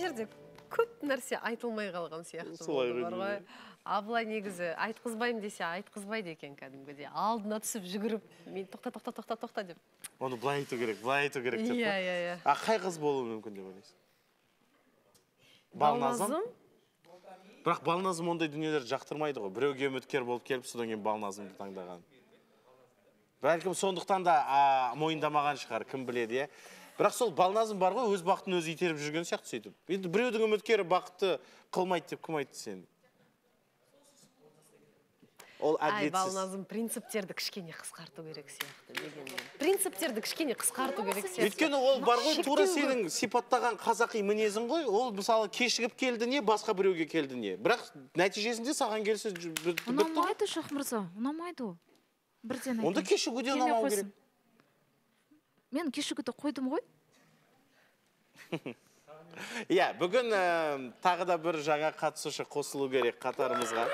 жерде көп нәрсе айтылмай қалған сияқты Солай ғой бар ғой. а былай негізі айтқызбаймын десе айтқызбайды екен кәдімгідей. Алдына түсіп жүгіріп мен тоқта тоқта тоқта тоқта деп. Оны былай айту керек былай айту керек деп иә иә иә. А қай қыз болуы мүмкін деп ойлайсың? Балназым? Бірақ балназым ондай дүниелерді жақтырмайды ғой. Біреуге үміткер болып келіп содан кейін балназымды таңдаған. Бәлкім сондықтан да а, мойындамаған шығар кім біледі иә? Бірақ сол балназым бар ғой өз бақытын өзі итеріп жүрген сияқты сөйтіп. Енді біреудің үміткері бақытты қылмайды деп кім айтты сені? Ол әділетсіз. балназым принциптерді кішкене қысқарту керек сияқты дегенмен. Принциптерді кішкене қысқарту керек сияқты. Өйткені ол бар ғой тура сенің сипаттаған қазақи мінезің ғой. Ол мысалы кешігіп келді не басқа біреуге келді не. Бірақ нәтижесінде саған келсе ұнамайды шах мырза ұнамайды ол. Бірден онда айтайын. кешігу де Келмей ұнамау керек. Мен кешігуді қойдым ғой. Иә бүгін ә, тағы да бір жаңа қатысушы қосылу керек қатарымызға.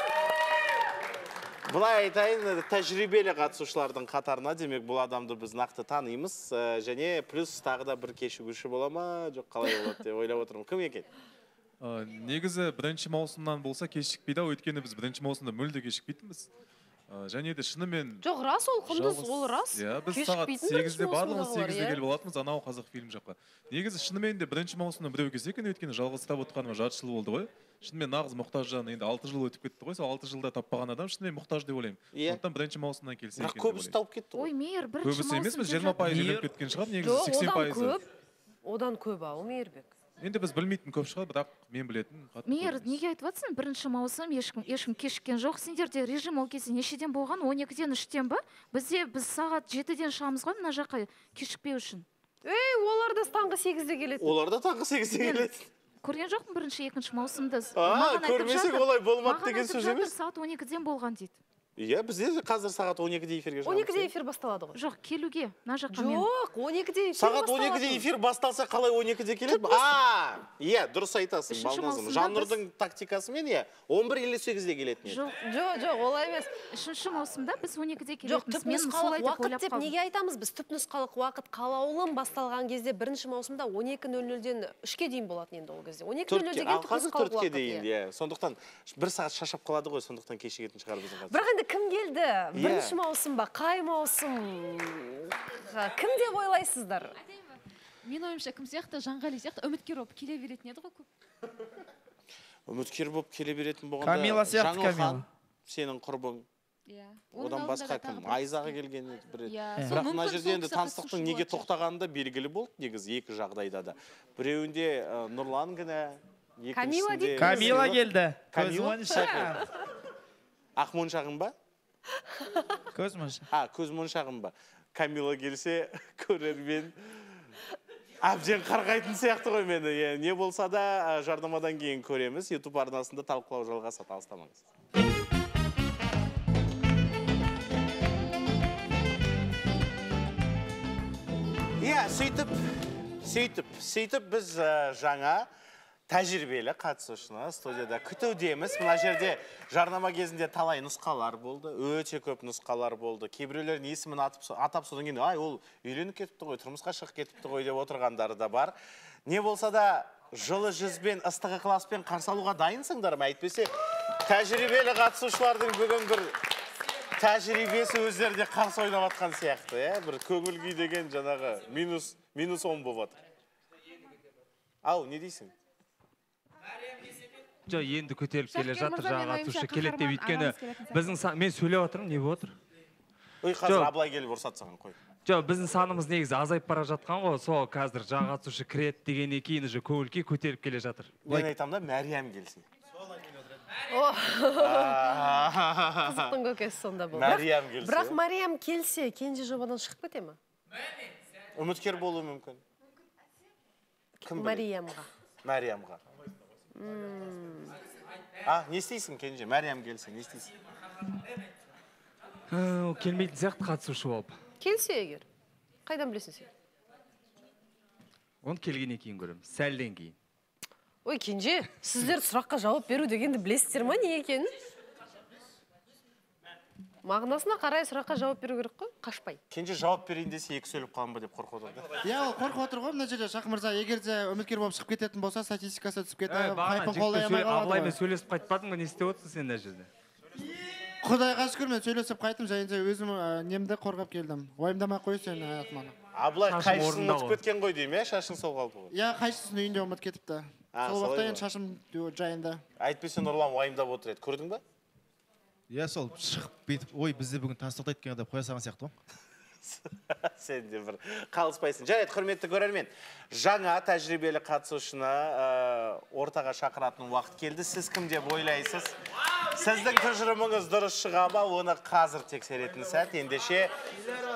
Былай айтайын тәжірибелі қатысушылардың қатарына демек бұл адамды біз нақты танимыз ә, және плюс тағы да бір кешігуші бола ма? Жоқ қалай болады деп ойлап отырмын. Кім екен? Ә, негізі бірінші маусымнан болса кешікпейді ау. Өйткені біз бірінші маусымда мүлде кешікпейтінбіз. Және де шынымен жоқ рас ол құндыз ол рас. Иә біз сағат сегізде барлығымыз сегізде иә. келіп алатынбыз анау қазақфильм жаққа. Негізі шынымен де бірінші маусымда біреу келсе екен өйткені жалғызсырап отырғаныма жарты жыл болды ғой. Шынымен нағыз мұқтаж жан енді алты жыл өтіп кетті ғой. Сол алты жылда таппаған адам шынымен мұқтаж деп ойлаймын. Иә. сондықтан бірінші маусымнан келсе бірақ екен деп көбісі тауып кетті ғой. Ой мейір бірінші көбісі емес жиырма пайыз үйленіп кеткен шығар негізі сексен одан пайызы. көп. Одан көп ау мейірбек. Енді біз білмейтін көп шығар бірақ мен білетін мейір неге айтып жатрсың бірінші маусым ешкім ешкім кешіккен жоқ. Сендерде режим ол кезде нешеден болған? Он екіден үштен ба бізде біз сағат жетіден шығамыз ғой мына жаққа кешікпеу үшін. Ей олар да таңғы сегізде келеді. Олар да таңғы сегізде келеді. көрген жоқпын бірінші екінші маусымды. А Маған айтып көрмесек жатыр- олай болмады деген сөз емес? сағат он екіден болған дейді. Иә бізде де қазір сағат он екіде эфирге он екіде эфир басталады ғой. Жоқ келуге мына жаққа мен. Жоқ он екіде эфир сағат он екіде эфир басталса қалай он екіде келеді? А иә дұрыс айтасың балназым жаннұрдың тактикасымен иә он бір елу сегізде келетін еді. Жоқ. Жоқ жоқ олай емес. Үшінші маусымда біз он екіде жоқ келетінбіз түп мен солай нұсқалық деп уақыт деп неге айтамыз біз? Түп нұсқалық уақыт қалаулым басталған кезде бірінші маусымда он екі нөл нөлден үшке дейін болатын енді ол кезде. он екі нөл нөл деген қазір төртке уақыт дейін иә. иә. Сондықтан бір сағат шаршап қалады ғой сондықтан кешігетін шығар біздің қазір. Бірақ енді кім келді бірінші маусым ба қай маусым кім деп ойлайсыздар? Менің ойымша кім сияқты? Жанғали сияқты. Үміткер болып келе беретін еді ғой көп. Үміткер болып келе беретін болғанда Камила сияқты Камила. сенің құрбың. Иә. Одан басқа кім? айзағы келген еді бір рет Иә, бірақ мына жерде енді таныстықтың неге тоқтағаны да белгілі болды негізі екі жағдайда да. Біреуінде нұрлан кінә Камила камила келді. Көз Камила? Ақ моншағың ба? Көз моншақ а көз моншағың ба? Камила келсе көрермен әбден қарғайтын сияқты ғой мені. Иә не болса да жарнамадан кейін көреміз. Ютуб арнасында талқылау жалғасады. Алыстамаңыз. Иә сөйтіп сөйтіп сөйтіп біз ә, жаңа тәжірибелі қатысушыны студияда күтудеміз мына жерде жарнама кезінде талай нұсқалар болды өте көп нұсқалар болды. Кейбіреулердің есімін атып, атап содан кейін ай ол үйленіп кетіпті ғой тұрмысқа шығып кетіпті ғой деп отырғандары да бар. Не болса да жылы жүзбен ыстық ықыласпен қарсы алуға дайынсыңдар ма? Әйтпесе тәжірибелі қатысушылардың бүгін бір тәжірибесі өздері де қарсы ойнап жатқан сияқты иә? Бір көңіл күй деген жаңағы минус минус он болып жатыр ау не дейсің? Жоқ енді көтеріліп келе жатыр мырза, жаңа менің ойымша қатысушы келеді деп өйткені біздің са- мен сөйлеп отырмын не болып отыр? Ой қазір абылай келіп ұрсады саған қой. жоқ біздің санымыз негізі азайып бара жатқан ғой сол қазір жаңа қатысушы кіреді дегеннен кейін уже көңіл күй көтеріліп келе жатыр. Мен айтамын да мәриям келсін. Қызықтың көкесі сонда бұл. Мәриям келсе. бірақ мәриям келсе кенже жобадан шығып кете ма үміткер болуы мүмкін. Кім мәриямға. Мәриямға. А не істейсің кенже мәриям келсе не істейсің ол келмейтін сияқты қатысушы болып келсе егер қайдан білесің сен оны келгеннен кейін көреміз сәлден кейін ой кенже сіздер сұраққа жауап беру дегенді білесіздер ма не екенін мағынасына қарай сұраққа жауап беру керек қой қашпай. Кенже жауап берейін десе екі сөйлеп қалам ба деп қорқып отыр иә ол қорқып отыр ғой мына жерде шах мырза. Егер де үміткер болып шығып кететін болса статистикасы түсіп абылаймен ғой. сөйлесіп қайтпадың ба? Не істеп отырсың сен мына жерде? Құдайға шүкір мен сөйлесіп қайттым және де өзім немді қорғап келдім. Уайымдамай ақ қой сен атман абылай қайшысын орнында ұмытып кеткен ғой деймін иә? Шашың сол қалпы ғой. Иә қайсысын үйінде ұмытып кетіпті? Сол уақытта енді шашым жайында. Әйтпесе нұрлан уайымдап отыр еді. Көрдің ба? Иә сол шығып бүйтіп ой бізде бүгін тастық айтқан деп қоя салған сияқты ғой сен де бір қалыспайсың. Жарайды құрметті көрермен жаңа тәжірибелі қатысушыны ә, ортаға шақыратын уақыт келді. Сіз кім деп ойлайсыз? Сіздің тұжырымыңыз дұрыс шыға ма? Оны қазір тексеретін сәт. Ендеше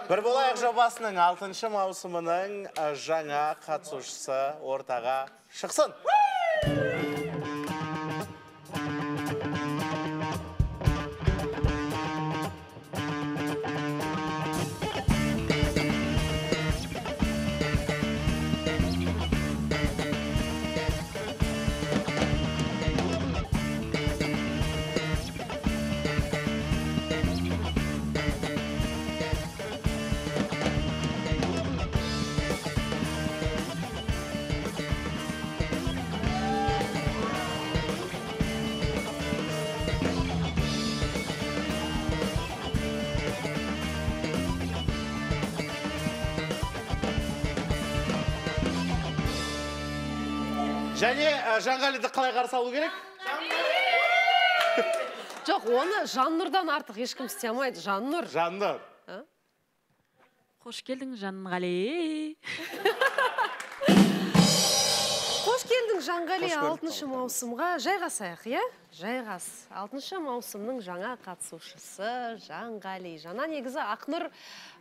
бір болайық жобасының алтыншы маусымының ә, жаңа қатысушысы ортаға шықсын. Және ә, жанғалиді қалай қарсы алу керек? Жоқ оны жаннұрдан артық ешкім істей алмайды. Жаннұр. Жаннұр. Қош келдің жанғали. Қош келдің жанғали алтыншы маусымға. Жайғасайық иә? Жайғас. Алтыншы маусымның жаңа қатысушысы жанғали. Жаңа негізі ақнұр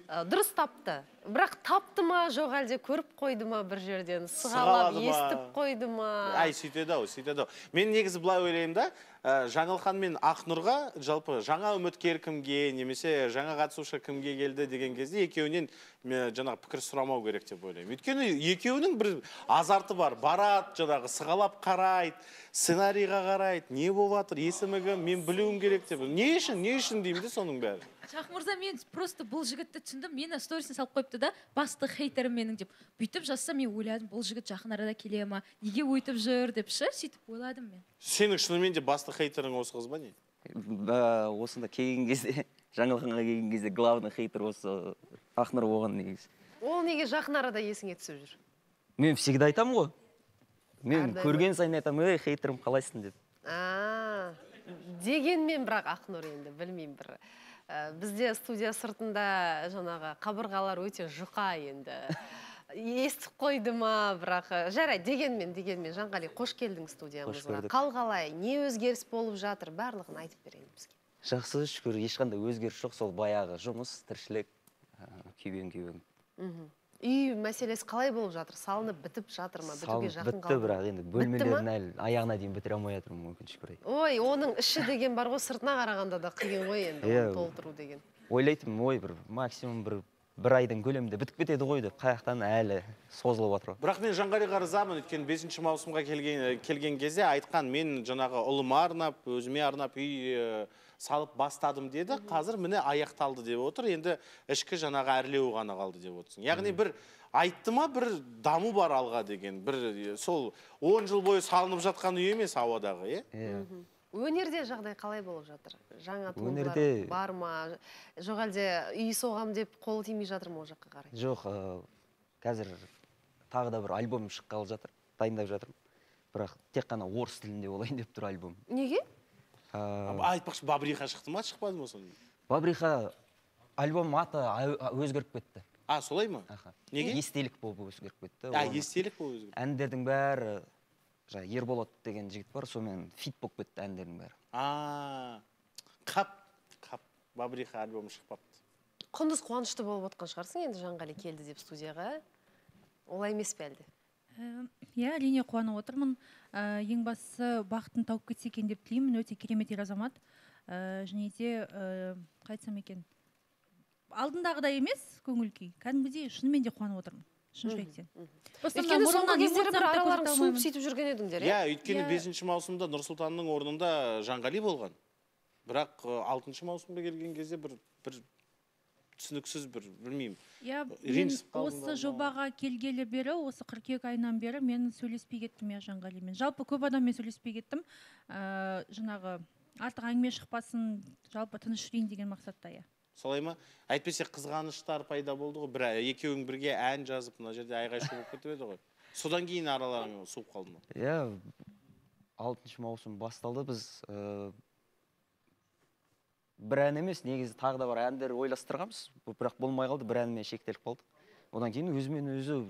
ә, дұрыс тапты. Бірақ тапты ма жоқ әлде көріп қойды ма бір жерден? Сығалап естіп қойды ма? Ай сөйтеді ау сөйтеді ау. Мен негізі былай ойлаймын да ә, жаңылхан мен ақнұрға жалпы жаңа үміткер кімге немесе жаңа қатысушы кімге келді деген кезде екеуінен жаңағы пікір сұрамау керек деп ойлаймын. Өйткені екеуінің бір азарты бар. Барады жаңағы сығалап қарайды сценарийға қарайды не болып жатыр есімі кім мен білуім керек деп. Не үшін не үшін деймін де соның бәрі шах мырза мен просто бұл жігітті түсіндім мені сторисіне салып қойыпты да басты хейтерім менің деп. Бүйтіп жазса мен ойладым бұл жігіт жақын арада келе ма неге өйтіп жүр деп ше сөйтіп ойладым мен. Сенің шынымен де басты хейтерің осы қыз ба не? Осында келген кезде жаңылханға келген кезде главный хейтер осы ақнұр болған негізі. Ол неге жақын арада есіңе түсіп жүр? Мен всегда айтамын ғой. Мен көрген сайын айтамын ей хейтерім қалайсың? деп. Дегенмен бірақ ақнұр енді білмеймін бір. Ә, бізде студия сыртында жаңағы қабырғалар өте жұқа енді. Естіп қойды ма бірақ ә, жарайды дегенмен дегенмен. Жанғали қош келдің студиямызға. Қал қалай не өзгеріс болып жатыр барлығын айтып бер енді бізге. Жақсы шүкір. Ешқандай өзгеріс жоқ сол баяғы жұмыс тіршілік ә, күйбең күйбең мхм. Үй мәселесі қалай болып жатыр? Салынып бітіп жатыр ма? Бітуге салынып жақын бітті бірақ енді бөлмелерін әлі аяғына дейін бітіре алмай жатырмын өкінішке орай ой оның іші деген бар ғой сыртына қарағанда да қиын ғой енді оны толтыру деген. ойлайтынмын ой бір максимум бір бір айдың көлемінде бітіп кетеді ғой деп қай жақтан әлі созылып жатыр ғой. Бірақ мен жанғалиға ризамын өйткені бесінші маусымға келген келген кезде айтқан мен жаңағы ұлыма арнап өзіме арнап үй ә, салып бастадым деді. Қазір міне аяқталды деп отыр. Енді ішкі жаңағы әрлеуі ғана қалды деп отырсың. Яғни бір айтты ма бір даму бар алға деген бір сол 10 жыл бойы салынып жатқан үй емес ауадағы иә иә өнерде жағдай қалай болып жатыр? Жаңа туындылар Өнерде- бар ма? Жоқ әлде үй соғам деп қолы тимей жатыр ма ол жаққа қарай? Жоқ ә, қазір тағы да бір альбом шыққалы жатыр дайындап жатырмын. Бірақ тек қана орыс тілінде болайын деп тұр альбом. Неге? Айтпақшы бабриха шықты ма шықпады ма соны бабриха альбом аты өзгеріп кетті. А солай ма? Аха. Неге? естелік болып өзгеріп кетті а естелік болып өзгерді әндердің бәрі жаңағы ерболат деген жігіт бар сонымен фит болып кетті әндердің бәрі. А қап қап бабриха альбомы шықпапты. Құндыз қуанышты болып отқан шығарсың енді жанғали келді деп студияға. Олай емес пе әлде? Иә әрине қуанып отырмын Ә, ең бастысы бақытын тауып кетсе екен деп тілеймін. Өте керемет ер азамат. Ә, және де ә, қалай айтсам екен алдындағыдай емес көңіл күй. Кәдімгідей шынымен де қуанып отырмын шын жүректен. араларың суып сөйтіп жүрген едіңдер иә иә өйткені Иә. бесінші маусымда нұрсұлтанның орнында жанғали болған. Бірақ алтыншы маусымға келген кезде бір бір түсініксіз бір білмеймін. Иә мен осы жобаға келгелі бері осы қыркүйек айынан бері мен сөйлеспей кеттім иә жанғалимен. Жалпы көп адаммен сөйлеспей кеттім. Ыыы жаңағы артық әңгіме шықпасын жалпы тыныш жүрейін деген мақсатта иә. Солай ма? Әйтпесе қызғаныштар пайда болды ғой бір екеуің бірге ән жазып мына жерде айқай шу болып кетіп еді ғой. Содан кейін араларың суып қалды ма иә алтыншы маусым басталды біз ыыы бір ән емес негізі тағы да бар әндер ойластырғанбыз. Бірақ болмай қалды бір әнмен шектеліп қалдық. Одан кейін өзімен өзі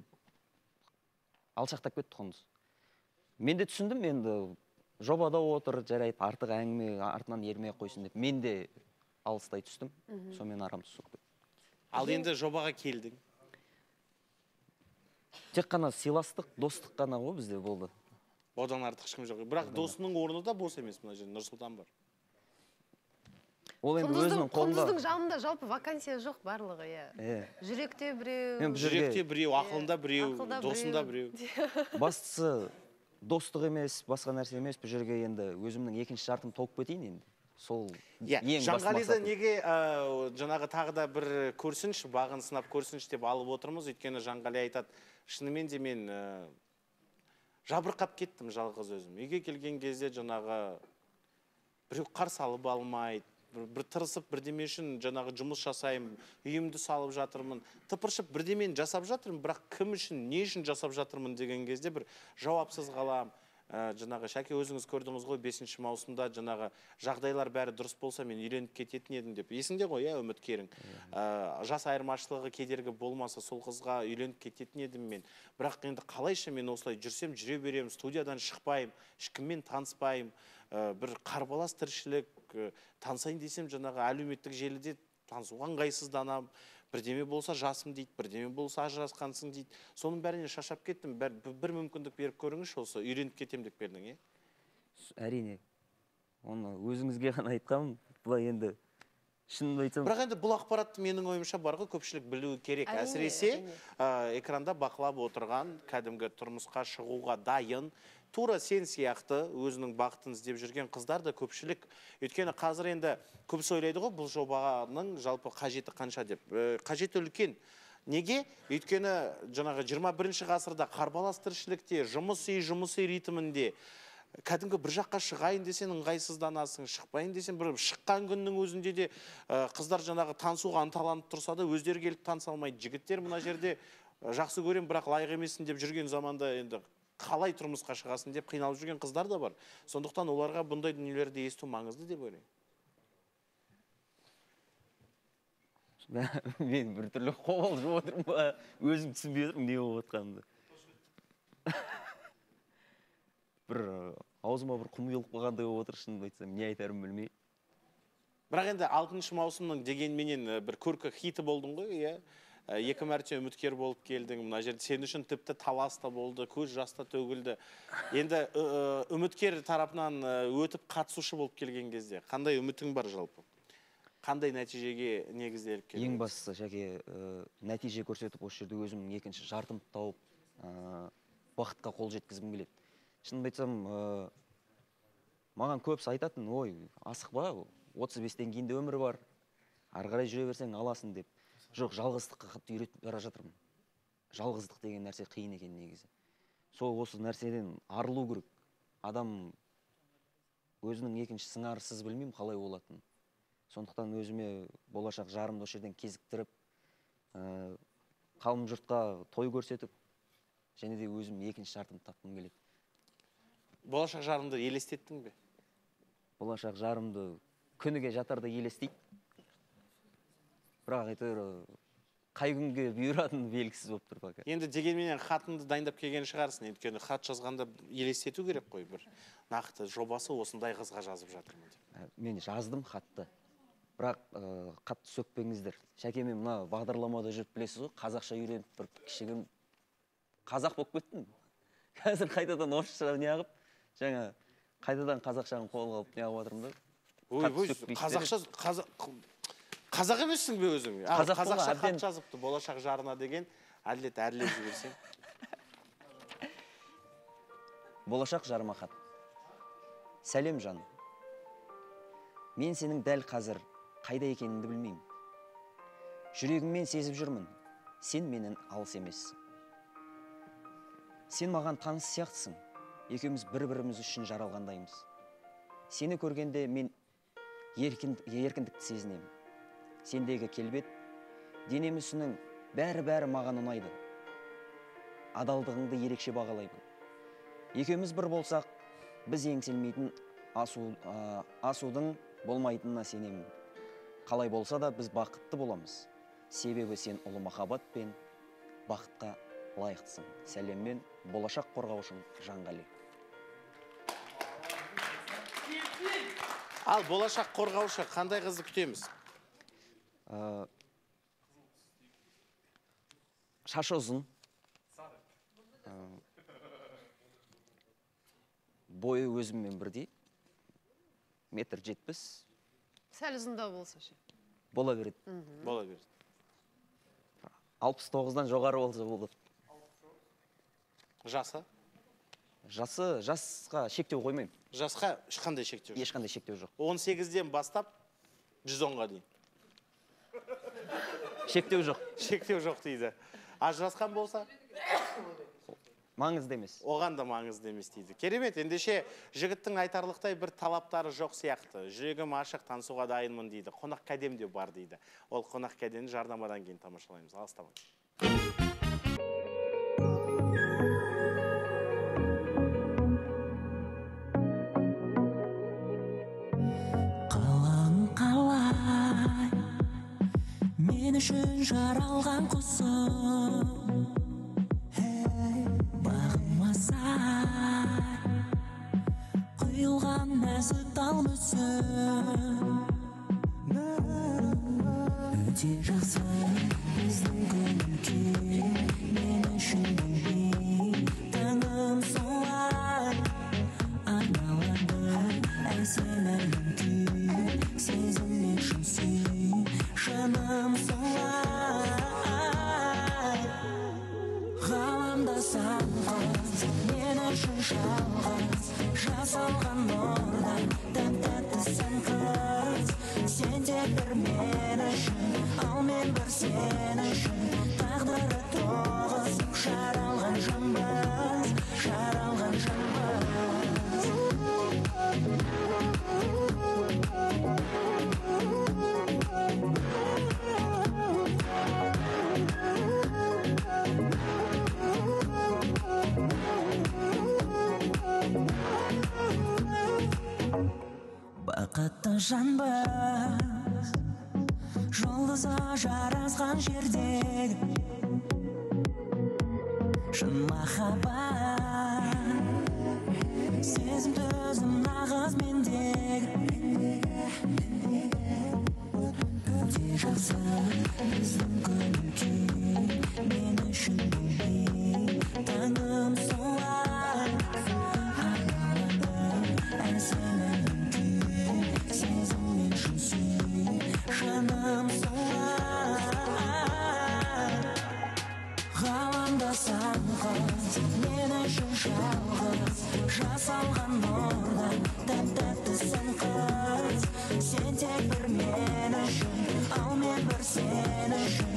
алшақтап кетті тұғынбыз мен де түсіндім енді жобада отыр жарайды артық әңгіме артынан ермей ақ қойсын деп. Мен де алыстай түстім. Сонымен арамыз суып кетті ал енді жобаға келдің. Тек қана сыйластық достық қана ғой бізде болды. Одан артық ешкім жоқ. Бірақ досының орны да бос емес мына жерде нұрсұлтан бар. Ол енді өзінің қолында. құндыздың жанында жалпы вакансия жоқ барлығы иә. Иә жүректе біреу жүректе біреу ақылында біреу досында біреу. бастысы достық емес басқа нәрсе емес бұл жерге енді өзімнің екінші шартым тауып кетейін енді. Сол иә мақсатым. неге ә, жаңағы тағы да бір көрсінші бағын сынап көрсінші деп алып отырмыз? Өйткені жанғали айтады шынымен де мен ә, жабырқап кеттім жалғыз өзім. Үйге келген кезде жаңағы біреу қарсы алып алмайды бір, тырысып бірдеме үшін жаңағы жұмыс жасаймын үйімді салып жатырмын тыпыршып бірдемені жасап жатырмын бірақ кім үшін не үшін жасап жатырмын деген кезде бір жауапсыз қаламын ә, жаңағы шәке өзіңіз көрдіңіз ғой бесінші маусымда жаңағы жағдайлар бәрі дұрыс болса мен үйленіп кететін едім деп. Есіңде ғой иә үміткерің ә, жас айырмашылығы кедергі болмаса сол қызға үйленіп кететін едім мен. Бірақ енді қалайша мен осылай жүрсем жүре беремін студиядан шықпаймын ешкіммен таныспаймын ә, бір қарбалас тіршілік ә, танысайын десем жаңағы әлеуметтік желіде танысуға ыңғайсызданамын бірдеме болса жасым дейді бірдеме болса ажырасқансың дейді. Соның бәріне шаршап кеттім. Бір, бір мүмкіндік беріп көріңізші осы үйленіп кетемін деп бердің иә әрине. Оны өзіңізге ғана айтқанмын. Былай енді шынымды айтсам бірақ енді бұл ақпаратты менің ойымша бар ғой көпшілік білуі керек. Әсіресе ә, экранда бақылап отырған кәдімгі тұрмысқа шығуға дайын тура сен сияқты өзінің бақытын іздеп жүрген қыздар да көпшілік. Өйткені қазір енді көбісі ойлайды ғой бұл жобаның жалпы қажеті қанша деп. Ә, қажеті үлкен. Неге? Өйткені жаңағы 21 ғасырда қарбалас тіршілікте жұмыс үй жұмыс үй ритмінде кәдімгі бір жаққа шығайын десең ыңғайсызданасың шықпайын десең бір шыққан күннің өзінде де ә, қыздар жаңағы танысуға ынталанып тұрса да өздері келіп таныса алмайды. Жігіттер мына жерде «Ә, жақсы көремін бірақ лайық емессің деп жүрген заманда енді қалай тұрмысқа шығасың деп қиналып жүрген қыздар да бар. Сондықтан оларға бұндай дүниелерді есту маңызды деп ойлаймын. Мен біртүрлі қобалжып отырмын ба? Өзім түсінбей отырмын не болып жатқанымды бір аузыма бір құм құйылып қалғандай болып отыр шынымды айтсам. Не айтарымды білмей. Бірақ енді алтыншы маусымның дегенменен бір көркі хиті болдың ғой иә? Екі мәрте үміткер болып келдің. Мына жерде сен үшін тіпті талас та болды көз жас та төгілді. Енді үміткер тарапынан ә, өтіп қатысушы болып келген кезде қандай үмітің бар жалпы? Қандай нәтижеге негізделіп келдің? Ең бастысы жәке ы, нәтиже көрсетіп осы жерде өзімнің екінші жартымды тауып ы, бақытқа қол жеткізгім келеді. Шынымды айтсам ы, маған көбісі айтатын ой асықпа отыз бестен кейін де өмір бар ары қарай жүре берсең аласың деп жоқ жалғыздыққа қатты үйретіп бара жатырмын. Жалғыздық деген нәрсе қиын екен негізі. Сол осы нәрседен арылу керек. Адам өзінің екінші сыңарысыз білмеймін қалай болатынын. Сондықтан өзіме болашақ жарымды осы жерден кезіктіріп ә, қауым жұртқа той көрсетіп және де өзім екінші шартымды тапқым келеді. Болашақ жарыңды елестеттің бе? Болашақ жарымды күніге жатарда елестейді бірақ әйтеуір қай күнге бұйыратыны белгісіз болып тұр пока. Енді дегенменен хатыңды дайындап келген шығарсың. Өйткені хат жазғанда елестету керек қой бір. Нақты жобасы осындай қызға жазып жатырмын деп. Ә, мен жаздым хатты. Бірақ ы, қатты сөкпеңіздер. Шәке мен мына бағдарламада жүріп білесіз ғой қазақша үйреніп бір кішігірім қазақ болып кеттім. Қазір қайтадан орысша неғып жаңа қайтадан қазақшаны қолға алып неғып жатырмын да. Ойбой қазақша қазақ қазақ емессің бе өзің? Қазақ қазақша хат әбден- жазыпты болашақ жарына деген. Әділет әрлеп жіберсең. Болашақ жарыма хат. Сәлем жаным. Мен сенің дәл қазір қайда екеніңді білмеймін. Жүрегіммен сезіп жүрмін. Сен менен алыс емессің. Сен маған таныс сияқтысың. Екеуміз бір біріміз үшін жаралғандаймыз. Сені көргенде мен еркін, еркіндікті сезінемін. Сендегі келбет дене мүсінің бәрі бәрі маған ұнайды. Адалдығыңды ерекше бағалаймын екеуміз бір болсақ біз еңселмейтін асу, а, асудың болмайтынына сенемін. Қалай болса да біз бақытты боламыз. Себебі сен ұлы махаббат пен бақытқа лайықтысың. Сәлеммен болашақ қорғаушың жанғали. Ал болашақ қорғаушы қандай қызды күтеміз? Ә, шашы ұзын Ә, бойы өзіммен бірдей. Метр жетпіс. Сәл ұзындау болса ше? Бола береді. Бола береді. Алпыс тоғыздан жоғары болса болады жасы? Жасы жасқа шектеу қоймаймын. Жасқа ешқандай шектеу жоқ. Ешқандай шектеу жоқ. 18-ден бастап 110-ға дейін. Шектеу жоқ. Шектеу жоқ дейді. Ажырасқан болса? Маңызды емес. Оған да маңызды емес дейді. Керемет ендеше жігіттің айтарлықтай бір талаптары жоқ сияқты. Жүрегім ашық танысуға дайынмын дейді. Қонақ кәдем де бар дейді. Ол қонақ кәдені жарнамадан кейін тамашалаймыз. Алыстамаңыз. Жаралған құсым. Жалғыз жасалған нұрдан тәп тәттісің қыз. Сен тек бір мен үшін ал мен бір сен жұлдызы жарасқан жердегі шын махаббат сезім төзім нағыз мендегі өте жақсы біздің сен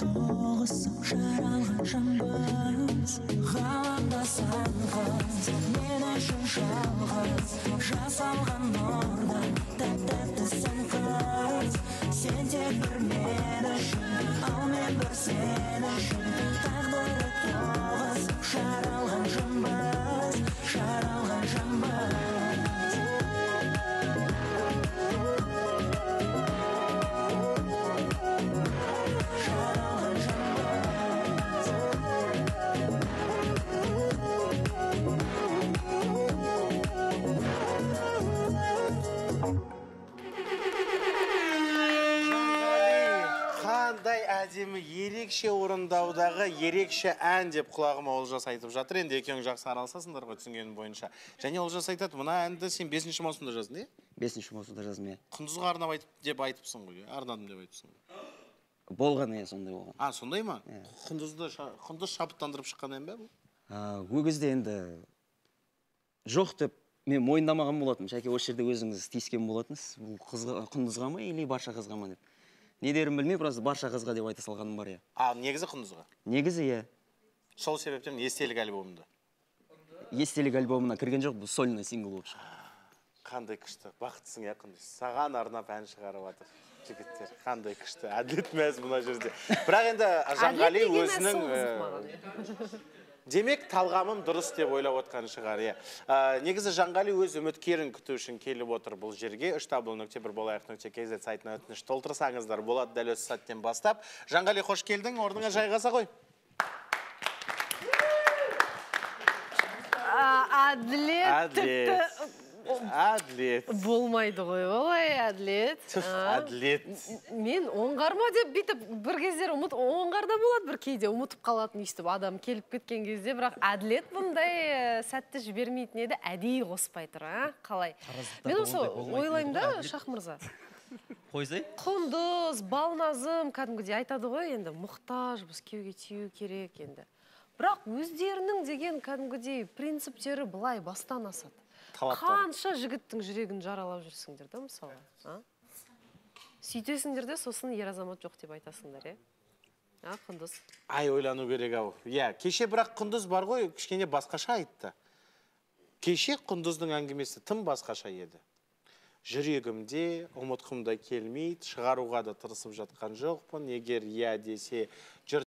тоғысып жаралған жанбыз ғаламда сан қыз мен үшін жалғыз жасалған нұрдан тәп тәттісің қыз. Сен тек бір мен үшін ал мен бір сен үшін. Тағдыры тоғыз жаралған жанбыз жаралған жанбыз әдемі ерекше орындаудағы ерекше ән деп құлағыма олжас айтып жатыр. Енді екеуің жақсы араласасыңдар ғой түсінгенім бойынша. Және олжас айтады мына әнді сен бесінші маусымда жаздың иә бесінші маусымда жаздым иә құндызға арнап айтып деп айтыпсың ғой иә арнадым деп айтыпсың ғой. Болған иә сондай болған. А сондай ма? Құндызды құндыз шабыттандырып шыққан ән бе бұл? Ол кезде енді жоқ деп мен мойындамаған болатынмын. Шәке осы жерде өзіңіз тиіскен болатынсыз. Бұл қызға құндызға ма или барша қызға ма деп? Не дерімді білмей просто барша қызға деп айта салғаным бар иә. А негізі құндызға? Негізі иә. Сол себептен естелік альбомында. Естелік альбомына кірген жоқ бұл сольный сингл болып шықты. Қандай күшті бақыттысың иә құндыз. Саған арнап ән шығарып жатыр жігіттер. Қандай күшті әділет мәз мына жерде. Бірақ енді жанғали өзінің демек талғамым дұрыс деп ойлап отқан шығар иә. Ә, негізі жанғали өз үміткерін күту үшін келіп отыр бұл жерге. Үш дабл нүкте бір болайық нүкте kz сайтына өтініш толтырсаңыздар болады дәл осы сәттен бастап. Жанғали қош келдің. Орныңа жайғаса ғой. Әділет әділет тіпті әділет. Болмайды ғой олай әділет. Әділет. Мен оңғарма деп бүйтіп бір кездері ұмыт оңғар да болады бір кейде ұмытып қалатын өйстіп адам келіп кеткен кезде бірақ әділет бұндай ә, сәтті жібермейтін еді әдейі қоспай тұр а? Қалай? Мен осы ойлаймын да шах мырза қойсай. Құндыз балназым кәдімгідей айтады ғой енді мұқтажбыз күйеуге тию керек енді бірақ өздерінің деген кәдімгідей принциптері былай бастан асады. Қанша жігіттің жүрегін жаралап жүрсіңдер да мысалы а? сөйтесіңдер де сосын ер азамат жоқ деп айтасыңдар иә а құндыз? Ай ойлану керек ау. Иә кеше бірақ құндыз бар ғой кішкене басқаша айтты. Кеше құндыздың әңгімесі тым басқаша еді. Жүрегімде ұмытқым да келмейді шығаруға да тырысып жатқан жоқпын. Егер иә десе